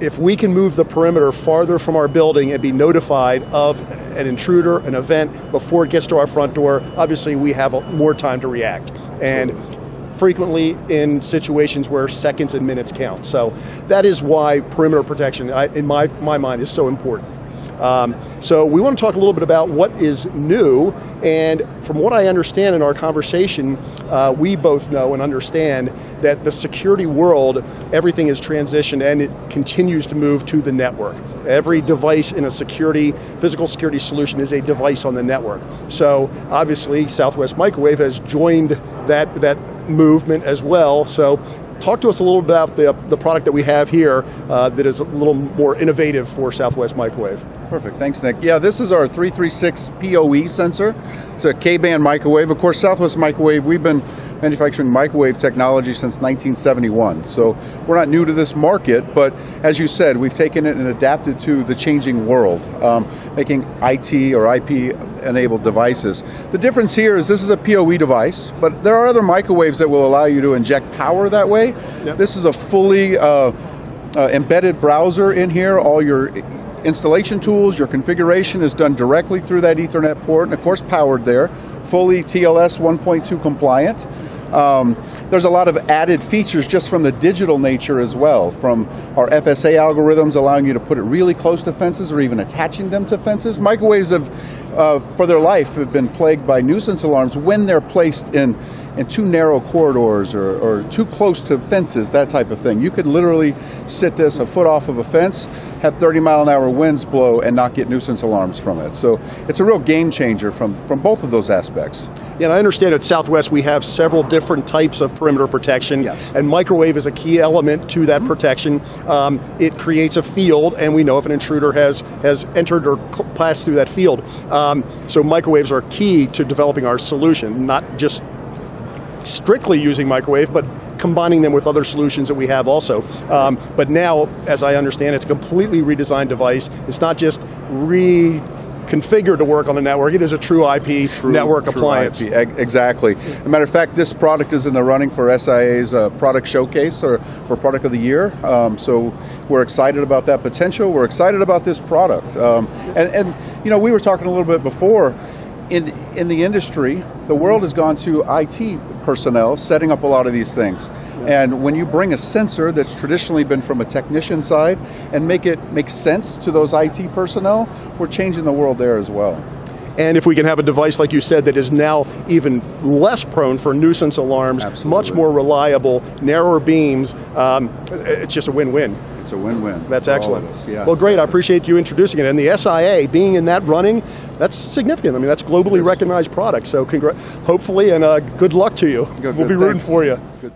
if we can move the perimeter farther from our building and be notified of an intruder, an event, before it gets to our front door, obviously we have more time to react. And frequently in situations where seconds and minutes count. So that is why perimeter protection, in my, my mind, is so important. Um, so we want to talk a little bit about what is new, and from what I understand in our conversation, uh, we both know and understand that the security world, everything is transitioned and it continues to move to the network. Every device in a security, physical security solution is a device on the network. So obviously Southwest Microwave has joined that, that movement as well. So talk to us a little about the, the product that we have here uh, that is a little more innovative for Southwest Microwave. Perfect, thanks Nick. Yeah, this is our 336 PoE sensor. It's a K-band microwave. Of course, Southwest Microwave, we've been manufacturing microwave technology since 1971. So we're not new to this market, but as you said, we've taken it and adapted to the changing world, um, making IT or IP enabled devices. The difference here is this is a PoE device, but there are other microwaves that will allow you to inject power that way. Yep. This is a fully uh, uh, embedded browser in here. All your installation tools, your configuration is done directly through that Ethernet port, and of course powered there, fully TLS 1.2 compliant. Um, there's a lot of added features just from the digital nature as well, from our FSA algorithms allowing you to put it really close to fences or even attaching them to fences. Microwaves have, uh, for their life, have been plagued by nuisance alarms when they're placed in in too narrow corridors or, or too close to fences, that type of thing. You could literally sit this a foot off of a fence, have 30 mile an hour winds blow and not get nuisance alarms from it. So it's a real game changer from, from both of those aspects. Yeah, and I understand at Southwest we have several different types of perimeter protection, yes. and microwave is a key element to that mm -hmm. protection. Um, it creates a field, and we know if an intruder has, has entered or passed through that field. Um, so microwaves are key to developing our solution, not just strictly using microwave, but combining them with other solutions that we have also. Um, but now, as I understand, it's a completely redesigned device. It's not just re configured to work on the network. It is a true IP true, network true appliance. IP. exactly. As a matter of fact, this product is in the running for SIA's uh, product showcase or for product of the year. Um, so we're excited about that potential. We're excited about this product. Um, and, and, you know, we were talking a little bit before in, in the industry, the world has gone to IT personnel setting up a lot of these things. And when you bring a sensor that's traditionally been from a technician side and make it make sense to those IT personnel, we're changing the world there as well. And if we can have a device, like you said, that is now even less prone for nuisance alarms, Absolutely. much more reliable, narrower beams, um, it's just a win-win. It's a win-win. That's excellent. yeah. Well, great. I appreciate you introducing it. And the SIA being in that running, that's significant. I mean, that's globally recognized product. So, hopefully, and uh, good luck to you. Good, we'll good. be rooting Thanks. for you. Good.